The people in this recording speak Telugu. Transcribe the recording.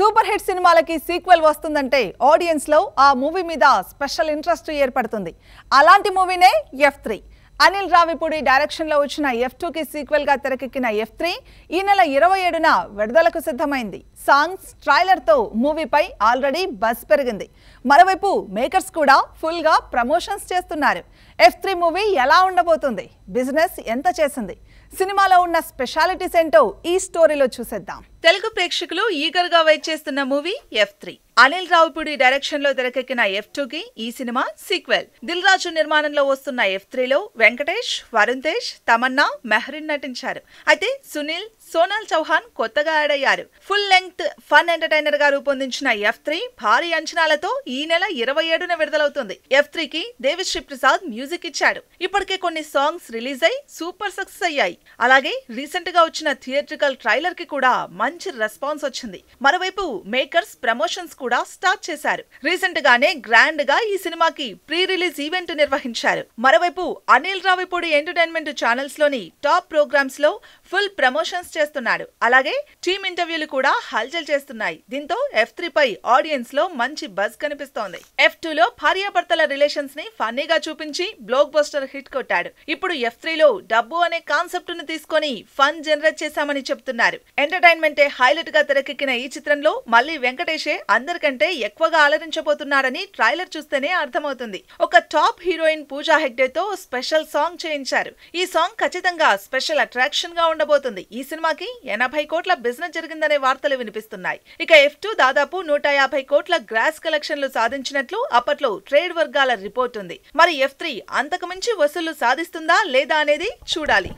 సూపర్ హిట్ సినిమాలకి సీక్వెల్ వస్తుందంటే ఆడియన్స్లో ఆ మూవీ మీద స్పెషల్ ఇంట్రెస్ట్ ఏర్పడుతుంది. అలాంటి మూవీనే ఎఫ్ త్రీ అనిల్ రావిపూడి డైరెక్షన్లో వచ్చిన ఎఫ్ టూకి సీక్వెల్గా సీక్వెల్గా తెరకెక్కిన ఎఫ్ త్రీ ఈ నెల ఇరవై ఏడున విడుదలకు సిద్ధమైంది. సాంగ్స్ ట్రైలర్తో మూవీపై ఆల్రెడీ బస్ పెరిగింది. మరోవైపు మేకర్స్ కూడా ఫుల్గా ప్రమోషన్స్ చేస్తున్నారు. ఎఫ్ త్రీ మూవీ ఎలా ఉండబోతుంది? బిజినెస్ ఎంత చేసింది? సినిమాలో ఉన్న స్పెషాలిటీస్ ఏంటో ఈ స్టోరీలో చూసేద్దాం. తెలుగు ప్రేక్షకులు ఈగర్గా వెయిట్ చేస్తున్న movie F three Anil Ravipudi డైరెక్షన్లో తెరకెక్కిన ఎఫ్ టూ కి ఈ సినిమా సీక్వెల్. దిల్ రాజు నిర్మాణంలో వస్తున్న ఎఫ్ త్రీలో వెంకటేష్ వరుణ్ తేజ్ తమన్నా మెహరిన్ నటించారు. అయితే సునీల్ సోనాల్ చౌహాన్ కొత్తగా యాడ్ అయ్యారు. ఫుల్ లెంగ్త్ ఫన్ ఎంటర్టైనర్గా రూపొందించిన ఎఫ్ త్రీ భారీ అంచనాలతో ఈ నెల ఇరవై ఏడున విడుదలవుతుంది. ఎఫ్ త్రీ కి దేవిశ్రీ ప్రసాద్ మ్యూజిక్ ఇచ్చాడు. ఇప్పటికే కొన్ని సాంగ్స్ రిలీజ్ అయి సూపర్ సక్సెస్ అయ్యాయి. అలాగే రీసెంట్గా వచ్చిన థియేట్రికల్ ట్రైలర్కి కూడా మంచి రెస్పాన్స్ వచ్చింది. మరోవైపు మేకర్స్ ప్రమోషన్స్ కూడా స్టార్ట్ చేశారు. రీసెంట్ గానే గ్రాండ్గా ఈ సినిమాకి ప్రీ రిలీజ్ ఈవెంట్ నిర్వహించారు. మరోవైపు అనిల్ రావిపూడి ఎంటర్టైన్మెంట్ ఛానల్స్లోని టాప్ ప్రోగ్రామ్స్లో ఫుల్ ప్రమోషన్స్ చేస్తున్నాడు. అలాగే టీమ్ ఇంటర్వ్యూలు కూడా హల్చల్ చేస్తున్నాయి. దీంతో ఎఫ్ త్రీ పై ఆడియన్స్లో మంచి బజ్ కనిపిస్తోంది. ఎఫ్ టూ లో భార్యాభర్తల రిలేషన్స్ని ఫన్నీగా చూపించి బ్లోక్ బస్టర్ హిట్ కొట్టాడు. ఇప్పుడు ఎఫ్ త్రీ లో డబ్బు అనే కాన్సెప్ట్ను తీసుకొని ఫన్ జనరేట్ చేశామని చెప్తున్నారు. ఎంటర్టైన్మెంట్ హైలైట్గా తెరకెక్కిన ఈ చిత్రంలో మళ్ళీ వెంకటేషే అందరికంటే ఎక్కువగా అలరించబోతున్నారని ట్రైలర్ చూస్తేనే అర్థమవుతుంది. ఒక టాప్ హీరోయిన్ పూజా హెగ్డేతో స్పెషల్ సాంగ్ చేయించారు. ఈ సాంగ్ ఖచ్చితంగా స్పెషల్ అట్రాక్షన్గా ఉండబోతుంది. ఈ సినిమాకి ఎనభై కోట్ల బిజినెస్ జరిగిందనే వార్తలు వినిపిస్తున్నాయి. ఇక ఎఫ్ టూ దాదాపు నూట యాభై కోట్ల గ్రాస్ కలెక్షన్లు సాధించినట్లు అప్పట్లో ట్రేడ్ వర్గాల రిపోర్ట్ ఉంది. మరి ఎఫ్ త్రీ అంతకుమించి వసూళ్ళు సాధిస్తుందా లేదా అనేది చూడాలి.